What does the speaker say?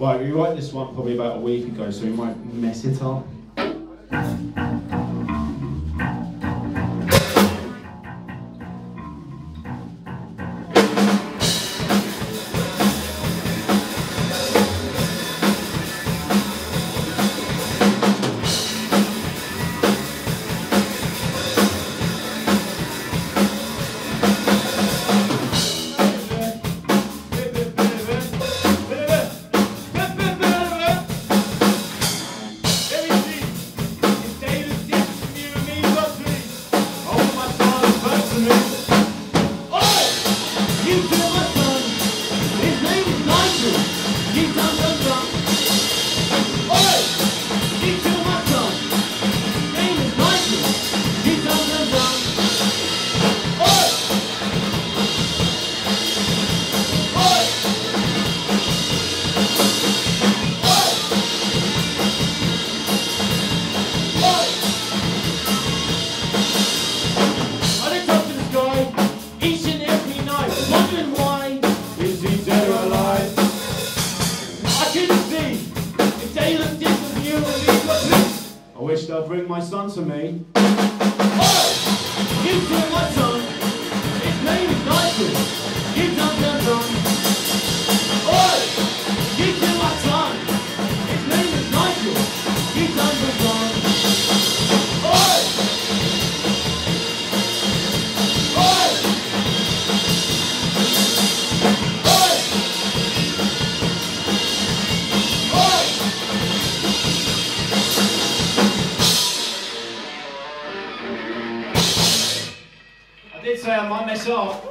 Right, we wrote this one probably about a week ago, so we might mess it up. I wish they'll bring my son to me. oh, you took my son. His name is I did say I might mess up.